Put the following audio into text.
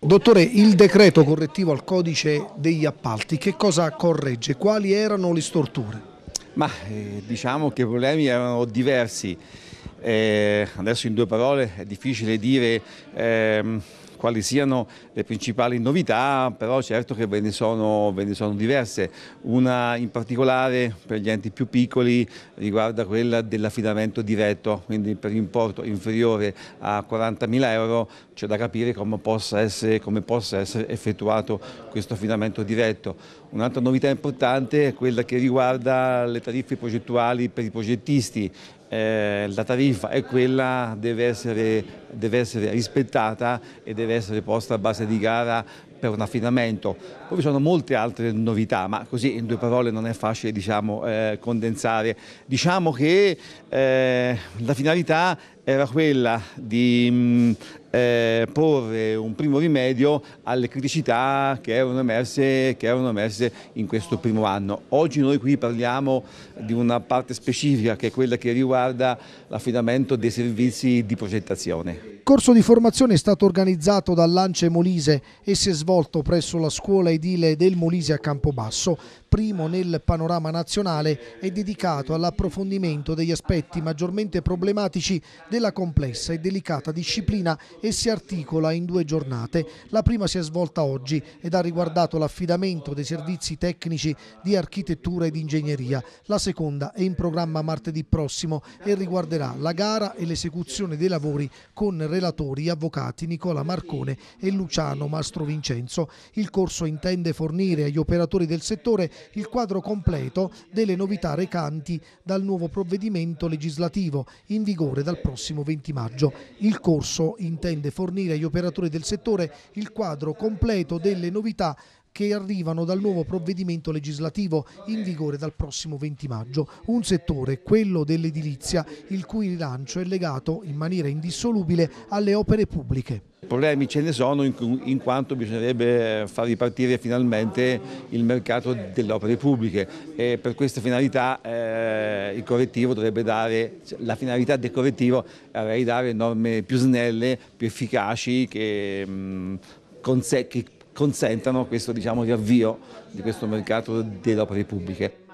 Dottore, il decreto correttivo al codice degli appalti che cosa corregge? Quali erano le storture? Ma eh, diciamo che i problemi erano diversi. Eh, adesso in due parole è difficile dire ehm, quali siano le principali novità, però certo che ve ne, sono, ve ne sono diverse. Una in particolare per gli enti più piccoli riguarda quella dell'affidamento diretto, quindi per importo inferiore a 40.000 euro c'è da capire come possa, essere, come possa essere effettuato questo affidamento diretto. Un'altra novità importante è quella che riguarda le tariffe progettuali per i progettisti eh, la tariffa è quella, deve essere, deve essere rispettata e deve essere posta a base di gara per un affidamento. Poi vi sono molte altre novità, ma così in due parole non è facile diciamo, eh, condensare. Diciamo che eh, la finalità era quella di mh, eh, porre un primo rimedio alle criticità che erano, emerse, che erano emerse in questo primo anno. Oggi noi qui parliamo di una parte specifica che è quella che riguarda l'affidamento dei servizi di progettazione. Corso di formazione è stato organizzato dall'Ance Molise e si è svolto presso la scuola edile del Molise a Campobasso, primo nel panorama nazionale e dedicato all'approfondimento degli aspetti maggiormente problematici della complessa e delicata disciplina e si articola in due giornate. La prima si è svolta oggi ed ha riguardato l'affidamento dei servizi tecnici di architettura ed ingegneria. La seconda è in programma martedì prossimo e riguarderà la gara e l'esecuzione dei lavori con relatori avvocati Nicola Marcone e Luciano Mastro Vincenzo. Il corso intende fornire agli operatori del settore il quadro completo delle novità recanti dal nuovo provvedimento legislativo in vigore dal prossimo 20 maggio. Il corso intende fornire agli operatori del settore il quadro completo delle novità che arrivano dal nuovo provvedimento legislativo in vigore dal prossimo 20 maggio, un settore, quello dell'edilizia, il cui rilancio è legato in maniera indissolubile alle opere pubbliche. Problemi ce ne sono in, quanto bisognerebbe far ripartire finalmente il mercato delle opere pubbliche e per questa finalità eh, il correttivo dovrebbe dare, la finalità del correttivo è dare norme più snelle, più efficaci che, mh, mm, che consentano questo diciamo, riavvio di questo mercato delle opere pubbliche.